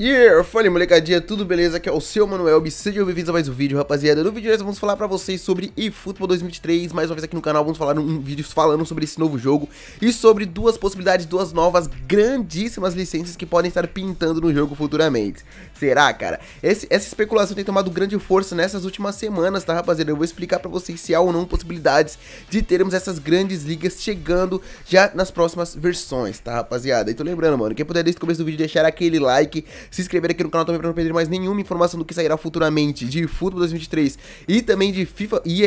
E yeah, fala molecadinha, tudo beleza? Aqui é o seu Manuel, sejam bem-vindos a mais um vídeo, rapaziada. No vídeo nós vamos falar pra vocês sobre eFootball 2023, mais uma vez aqui no canal vamos falar um vídeo falando sobre esse novo jogo e sobre duas possibilidades, duas novas grandíssimas licenças que podem estar pintando no jogo futuramente. Será, cara? Esse, essa especulação tem tomado grande força nessas últimas semanas, tá, rapaziada? Eu vou explicar pra vocês se há ou não possibilidades de termos essas grandes ligas chegando já nas próximas versões, tá, rapaziada? Então lembrando, mano, quem puder desde o começo do vídeo deixar aquele like se inscrever aqui no canal também para não perder mais nenhuma informação do que sairá futuramente de Futebol 2023 e também de FIFA e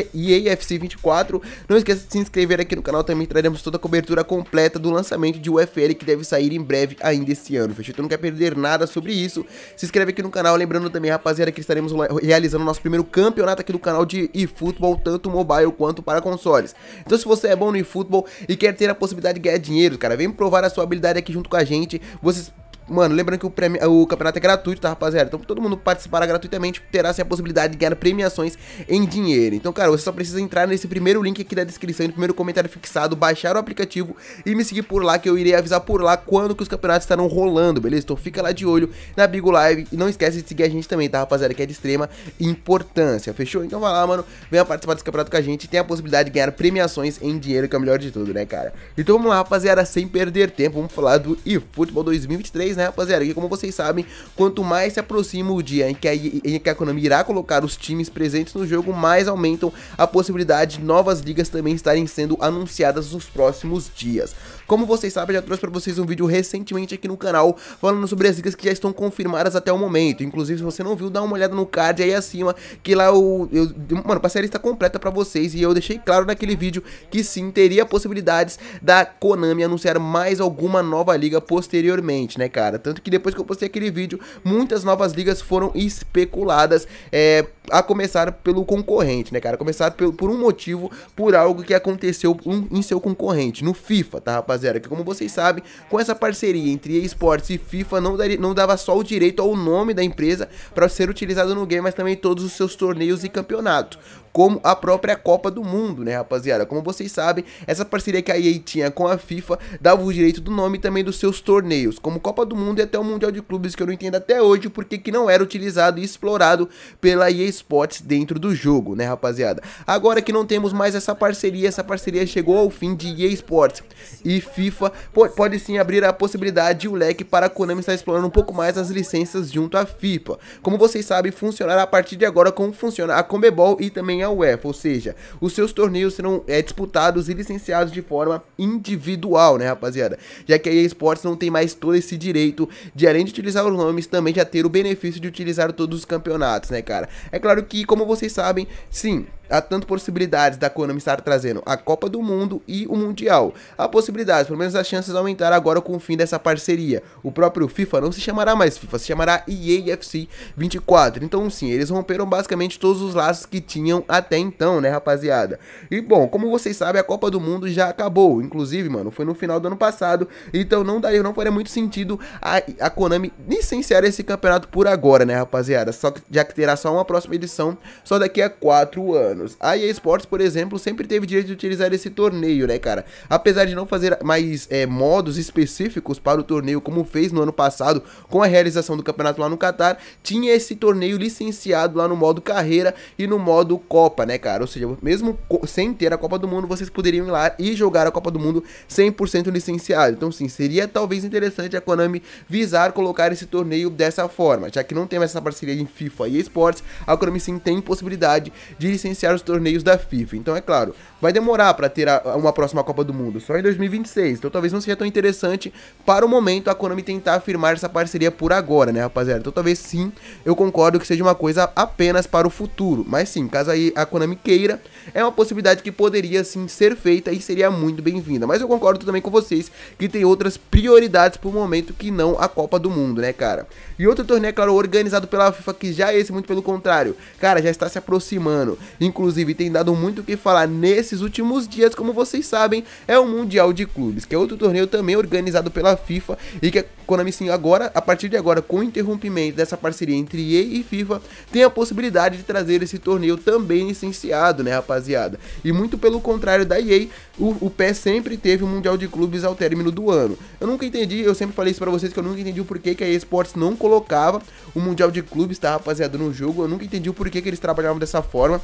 EAFC 24. Não esqueça de se inscrever aqui no canal, também traremos toda a cobertura completa do lançamento de UFL que deve sair em breve ainda esse ano, fechou? Então não quer perder nada sobre isso. Se inscreve aqui no canal, lembrando também, rapaziada, que estaremos realizando o nosso primeiro campeonato aqui do canal de eFootball, tanto mobile quanto para consoles. Então se você é bom no eFootball e quer ter a possibilidade de ganhar dinheiro, cara, vem provar a sua habilidade aqui junto com a gente. Vocês Mano, lembrando que o, o campeonato é gratuito, tá, rapaziada? Então todo mundo participará gratuitamente terá assim, a possibilidade de ganhar premiações em dinheiro. Então, cara, você só precisa entrar nesse primeiro link aqui da descrição, no primeiro comentário fixado, baixar o aplicativo e me seguir por lá, que eu irei avisar por lá quando que os campeonatos estarão rolando, beleza? Então fica lá de olho na Bigo Live e não esquece de seguir a gente também, tá, rapaziada? Que é de extrema importância, fechou? Então vai lá, mano, venha participar desse campeonato com a gente e tem a possibilidade de ganhar premiações em dinheiro, que é o melhor de tudo, né, cara? Então vamos lá, rapaziada, sem perder tempo, vamos falar do eFootball 2023, né, rapaziada? Que como vocês sabem, quanto mais se aproxima o dia em que a, em que a Konami irá colocar os times presentes no jogo, mais aumentam a possibilidade de novas ligas também estarem sendo anunciadas nos próximos dias. Como vocês sabem, já trouxe para vocês um vídeo recentemente aqui no canal falando sobre as ligas que já estão confirmadas até o momento. Inclusive, se você não viu, dá uma olhada no card aí acima, que lá eu, eu mano, passei a lista completa para vocês e eu deixei claro naquele vídeo que sim, teria possibilidades da Konami anunciar mais alguma nova liga posteriormente, né, cara? Tanto que depois que eu postei aquele vídeo, muitas novas ligas foram especuladas, é, a começar pelo concorrente, né, cara? Começar por, por um motivo, por algo que aconteceu um, em seu concorrente, no FIFA, tá, rapaziada? Que como vocês sabem, com essa parceria entre eSports e FIFA, não, daria, não dava só o direito ao nome da empresa para ser utilizado no game, mas também todos os seus torneios e campeonatos como a própria Copa do Mundo, né, rapaziada? Como vocês sabem, essa parceria que a EA tinha com a FIFA dava o direito do nome também dos seus torneios, como Copa do Mundo e até o Mundial de Clubes, que eu não entendo até hoje porque que não era utilizado e explorado pela EA Sports dentro do jogo, né, rapaziada? Agora que não temos mais essa parceria, essa parceria chegou ao fim de EA Sports e FIFA, pode sim abrir a possibilidade e o leque para a Konami estar explorando um pouco mais as licenças junto à FIFA. Como vocês sabem, funcionará a partir de agora como funciona a Comebol e também a UEFA, ou seja, os seus torneios serão é, disputados e licenciados de forma individual, né, rapaziada? Já que a EA Sports não tem mais todo esse direito de, além de utilizar os nomes, também já ter o benefício de utilizar todos os campeonatos, né, cara? É claro que, como vocês sabem, sim, há tanto possibilidades da Konami estar trazendo a Copa do Mundo e o Mundial. Há possibilidades, pelo menos as chances aumentaram agora com o fim dessa parceria. O próprio FIFA não se chamará mais FIFA, se chamará EAFC 24. Então sim, eles romperam basicamente todos os laços que tinham até então, né, rapaziada? E bom, como vocês sabem, a Copa do Mundo já acabou. Inclusive, mano, foi no final do ano passado. Então não daria, não faria muito sentido a, a Konami licenciar esse campeonato por agora, né, rapaziada? Só que já que terá só uma próxima edição, só daqui a 4 anos anos. A EA Sports, por exemplo, sempre teve direito de utilizar esse torneio, né, cara? Apesar de não fazer mais é, modos específicos para o torneio, como fez no ano passado, com a realização do campeonato lá no Qatar, tinha esse torneio licenciado lá no modo carreira e no modo Copa, né, cara? Ou seja, mesmo sem ter a Copa do Mundo, vocês poderiam ir lá e jogar a Copa do Mundo 100% licenciado. Então, sim, seria talvez interessante a Konami visar colocar esse torneio dessa forma, já que não tem mais essa parceria em FIFA e esportes, a Konami sim tem possibilidade de licenciar os torneios da FIFA. Então, é claro, vai demorar para ter a, uma próxima Copa do Mundo, só em 2026. Então, talvez não seja tão interessante para o momento a Konami tentar afirmar essa parceria por agora, né, rapaziada? Então, talvez sim, eu concordo que seja uma coisa apenas para o futuro. Mas sim, caso aí a Konami queira, é uma possibilidade que poderia sim ser feita e seria muito bem-vinda. Mas eu concordo também com vocês que tem outras prioridades por momento que não a Copa do Mundo, né, cara? E outro torneio, é claro, organizado pela FIFA, que já é esse, muito pelo contrário, cara, já está se aproximando. Inclusive tem dado muito o que falar nesses últimos dias, como vocês sabem, é o Mundial de Clubes, que é outro torneio também organizado pela FIFA e que a Konami sim agora, a partir de agora, com o interrompimento dessa parceria entre EA e FIFA, tem a possibilidade de trazer esse torneio também licenciado, né, rapaziada? E muito pelo contrário da EA, o, o sempre teve o Mundial de Clubes ao término do ano. Eu nunca entendi, eu sempre falei isso pra vocês que eu nunca entendi o porquê que a EA Sports não colocava o Mundial de Clubes, tá, rapaziada, no jogo. Eu nunca entendi o porquê que eles trabalhavam dessa forma.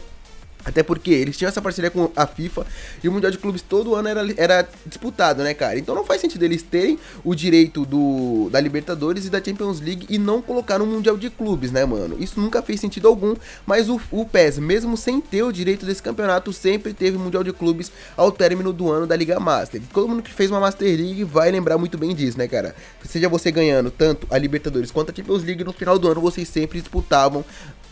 Até porque eles tinham essa parceria com a FIFA e o Mundial de Clubes todo ano era, era disputado, né, cara? Então não faz sentido eles terem o direito do, da Libertadores e da Champions League e não colocar no Mundial de Clubes, né, mano? Isso nunca fez sentido algum, mas o, o PES, mesmo sem ter o direito desse campeonato, sempre teve Mundial de Clubes ao término do ano da Liga Master. Todo mundo que fez uma Master League vai lembrar muito bem disso, né, cara? Seja você ganhando tanto a Libertadores quanto a Champions League, no final do ano vocês sempre disputavam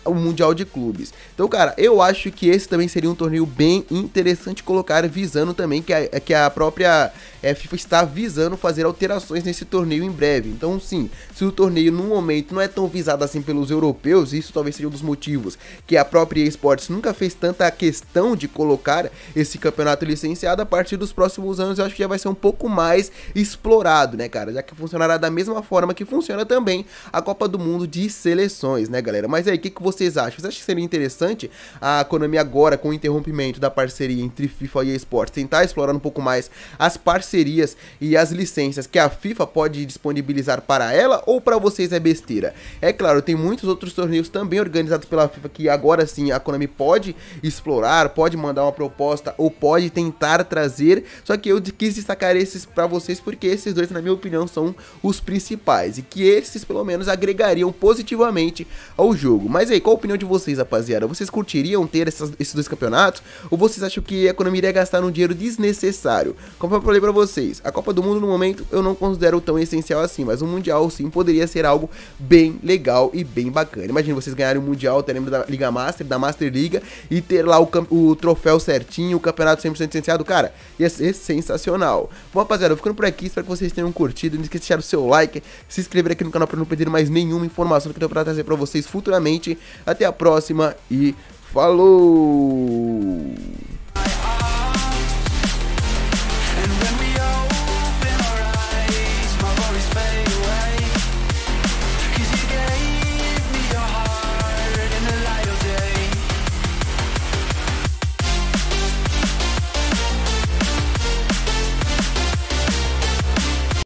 o Mundial de Clubes. Então, cara, eu acho que esse também seria um torneio bem interessante colocar, visando também que a, que a própria é, FIFA está visando fazer alterações nesse torneio em breve. Então, sim, se o torneio no momento não é tão visado assim pelos europeus, isso talvez seja um dos motivos que a própria eSports nunca fez tanta questão de colocar esse campeonato licenciado, a partir dos próximos anos eu acho que já vai ser um pouco mais explorado, né, cara? Já que funcionará da mesma forma que funciona também a Copa do Mundo de seleções, né, galera? Mas aí, o que, que vocês acham? Vocês acham que seria interessante a Konami agora, com o interrompimento da parceria entre FIFA e eSports, tentar explorar um pouco mais as parcerias e as licenças que a FIFA pode disponibilizar para ela ou para vocês é besteira? É claro, tem muitos outros torneios também organizados pela FIFA que agora sim a Konami pode explorar, pode mandar uma proposta ou pode tentar trazer, só que eu quis destacar esses para vocês porque esses dois, na minha opinião, são os principais e que esses pelo menos agregariam positivamente ao jogo. Mas qual a opinião de vocês, rapaziada? Vocês curtiriam ter essas, esses dois campeonatos? Ou vocês acham que a Konami iria gastar um dinheiro desnecessário? Como eu falei pra vocês, a Copa do Mundo no momento eu não considero tão essencial assim, mas o Mundial sim poderia ser algo bem legal e bem bacana. Imagina vocês ganharem o Mundial, terem da Liga Master, da Master Liga e ter lá o, o troféu certinho, o campeonato 100% licenciado, cara, ia ser sensacional. Bom, rapaziada, eu ficando por aqui, espero que vocês tenham curtido, não esqueça de deixar o seu like, se inscrever aqui no canal para não perder mais nenhuma informação que eu tenho pra trazer pra vocês futuramente. Até a próxima e falou!